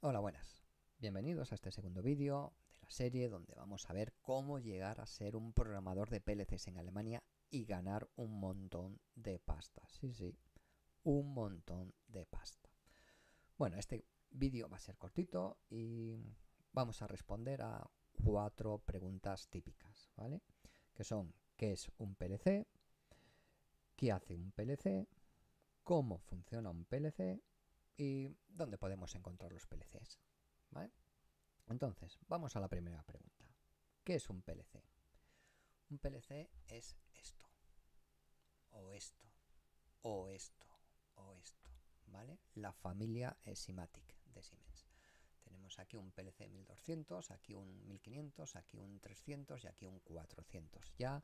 Hola, buenas. Bienvenidos a este segundo vídeo de la serie donde vamos a ver cómo llegar a ser un programador de PLCs en Alemania y ganar un montón de pasta. Sí, sí, un montón de pasta. Bueno, este vídeo va a ser cortito y vamos a responder a cuatro preguntas típicas, ¿vale? Que son, ¿qué es un PLC? ¿Qué hace un PLC? ¿Cómo funciona un PLC? Y dónde podemos encontrar los PLCs. Entonces, vamos a la primera pregunta. ¿Qué es un PLC? Un PLC es esto, o esto, o esto, o esto, ¿vale? La familia SIMATIC de Siemens. Tenemos aquí un PLC 1200, aquí un 1500, aquí un 300 y aquí un 400. Ya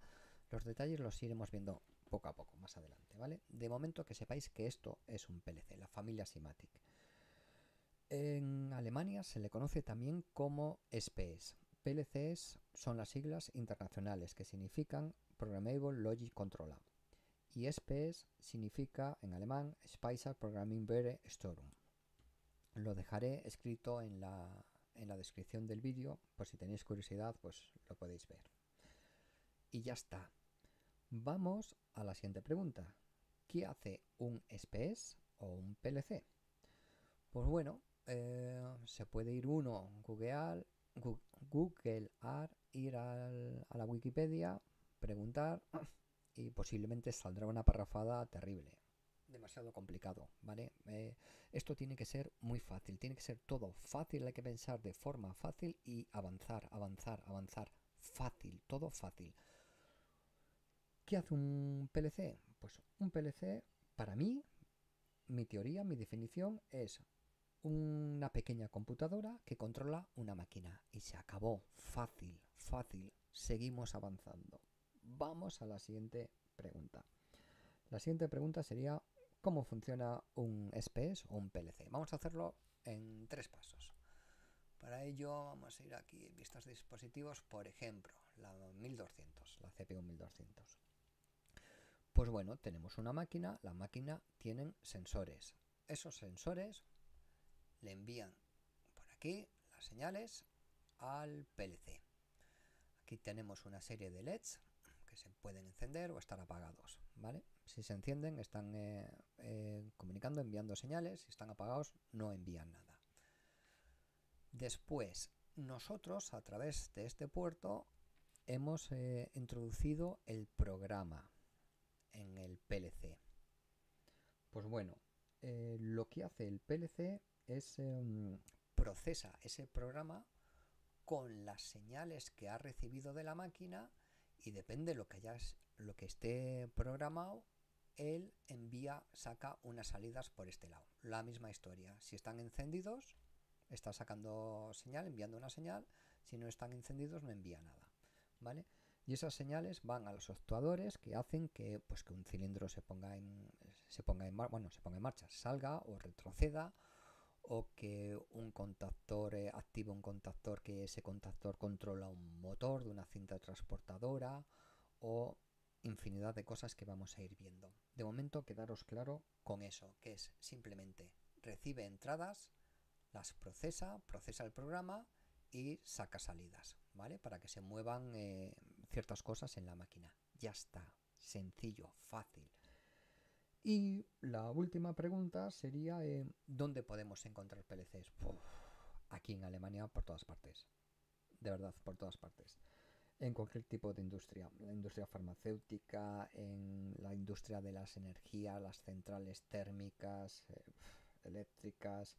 los detalles los iremos viendo poco a poco, más adelante, ¿vale? De momento que sepáis que esto es un PLC, la familia SIMATIC. En Alemania se le conoce también como SPS. PLCs son las siglas internacionales que significan Programmable Logic Controller. Y SPS significa en alemán Speicher Programming Bere Storum. Lo dejaré escrito en la, en la descripción del vídeo, por si tenéis curiosidad, pues lo podéis ver. Y ya está. Vamos a la siguiente pregunta. ¿Qué hace un SPS o un PLC? Pues bueno, eh, se puede ir uno, googlear, googlear ir a la Wikipedia, preguntar y posiblemente saldrá una parrafada terrible. Demasiado complicado, ¿vale? Eh, esto tiene que ser muy fácil, tiene que ser todo fácil, hay que pensar de forma fácil y avanzar, avanzar, avanzar. Fácil, todo fácil. ¿Qué hace un PLC? Pues un PLC, para mí, mi teoría, mi definición es una pequeña computadora que controla una máquina. Y se acabó. Fácil, fácil. Seguimos avanzando. Vamos a la siguiente pregunta. La siguiente pregunta sería ¿cómo funciona un SPS o un PLC? Vamos a hacerlo en tres pasos. Para ello vamos a ir aquí vistas de dispositivos, por ejemplo, la 1200, la CPU 1200. Pues bueno, tenemos una máquina, la máquina tiene sensores. Esos sensores le envían por aquí las señales al PLC. Aquí tenemos una serie de LEDs que se pueden encender o estar apagados, ¿vale? Si se encienden están eh, eh, comunicando, enviando señales, si están apagados no envían nada. Después, nosotros a través de este puerto hemos eh, introducido el programa, PLC? Pues bueno, eh, lo que hace el PLC es em, procesa ese programa con las señales que ha recibido de la máquina y depende de lo que, lo que esté programado, él envía, saca unas salidas por este lado. La misma historia. Si están encendidos, está sacando señal, enviando una señal. Si no están encendidos, no envía nada. ¿Vale? Y esas señales van a los actuadores que hacen que, pues, que un cilindro se ponga en, se ponga en, bueno, se ponga en marcha, salga o retroceda o que un contactor eh, active un contactor que ese contactor controla un motor de una cinta transportadora o infinidad de cosas que vamos a ir viendo. De momento quedaros claro con eso, que es simplemente recibe entradas, las procesa, procesa el programa y saca salidas, ¿vale? Para que se muevan eh, ciertas cosas en la máquina. Ya está, sencillo, fácil. Y la última pregunta sería, eh, ¿dónde podemos encontrar PLCs? aquí en Alemania, por todas partes. De verdad, por todas partes. En cualquier tipo de industria. La industria farmacéutica, en la industria de las energías, las centrales térmicas, eh, eléctricas,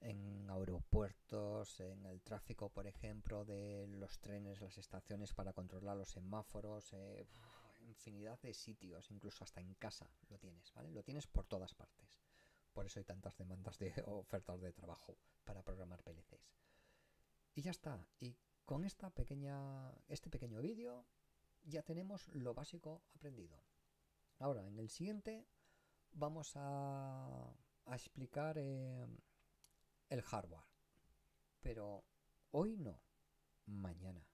en aeropuertos, en el tráfico, por ejemplo, de los trenes, las estaciones para controlar los semáforos, eh, infinidad de sitios, incluso hasta en casa lo tienes, ¿vale? Lo tienes por todas partes. Por eso hay tantas demandas de ofertas de trabajo para programar PLCs. Y ya está. Y con esta pequeña, este pequeño vídeo ya tenemos lo básico aprendido. Ahora, en el siguiente vamos a, explicar eh, hardware. Pero hoy no, mañana.